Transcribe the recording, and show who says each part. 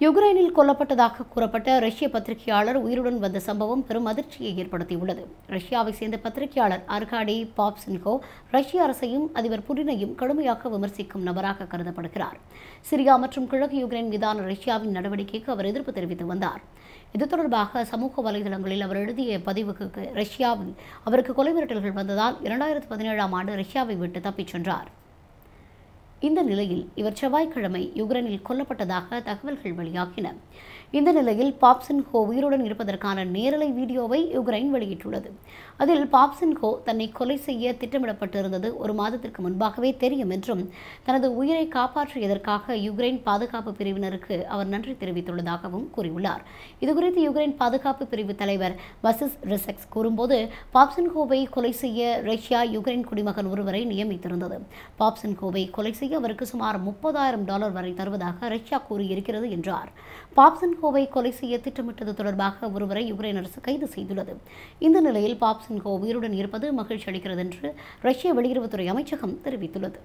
Speaker 1: யுக்ரைனில் கொல்லப்பட்டதாக கூறப்பட்ட ரஷ்ய பத்திரிகையாளர் உயிருடன் வந்த சம்பவம் பெரும் அதிர்ச்சியை ஏற்படுத்தியுள்ளது. ரஷ்யாவை சேர்ந்த பத்திரிகையாளர் அர்காடி பாப்சின்கோ ரஷ்ய அரசையும் அதிபர் புடினையும் கடுமையாக விமர்சிக்கும் நபராக கருதப்படுகிறார். சிரியா மற்றும் கிழக்கு யுக்ரைன் மீதான ரஷ்யாவின் நடவடிக்கைக்கு அவர் எதிர்ப்பு தெரிவித்து வந்தார். இது தொடர்பாக சமூக வலைதளங்களில் அவர் எழுதிய பதிவுக்கு ரஷ்யாவில் அவருக்கு கொலை மிரட்டல்கள் வந்ததால் இரண்டாயிரத்து பதினேழாம் ஆண்டு ரஷ்யாவை விட்டு தப்பிச் சென்றார். இந்த நிலையில் இவர் செவ்வாய்க்கிழமை யுக்ரைனில் கொல்லப்பட்டதாக தகவல்கள் வெளியாகின. இந்த நிலையில் பாப்சின்ஹோ உயிருடன் இருப்பதற்கான நேரலை வீடியோவை யுக்ரைன் வெளியிட்டுள்ளது. அதில் பாப்சின்ஹோ தன்னை கொலை செய்ய திட்டமிடப்பட்டிருந்தது ஒரு மாதத்திற்கு முன்பாகவே தெரியும் என்றும் தனது உயிரை காப்பாற்றியதற்காக யுக்ரைன் பாதுகாப்பு பிரிவினருக்கு அவர் நன்றி தெரிவித்துள்ளதாகவும் கூறியுள்ளார். இதுகுறித்து யுக்ரைன் பாதுகாப்பு பிரிவு தலைவர் வசிஸ் ரிசெக்ஸ் கூறும்போது பாப்சின்ஹோவை கொலை செய்ய ரஷ்யா யுக்ரைன் குடிமகன் ஒருவரை நியமித்திருந்தது. பாப்சின்ஹோவை கொலை செய்ய அவருக்கு சுமார் முப்பதாயிரம் டாலர் வரை தருவதாக ரஷ்யா கூறியிருக்கிறது என்றார். பாப்சன்கோவை கொலை செய்ய திட்டமிட்டது தொடர்பாக ஒருவரை யுக்ரைன் அரசு கைது செய்துள்ளது. இந்த நிலையில் பாப்சின்ஹோ உயிருடன் இருப்பது மகிழ்ச்சி அளிக்கிறது என்று ரஷ்ய வெளியுறவுத்துறை அமைச்சகம் தெரிவித்துள்ளது.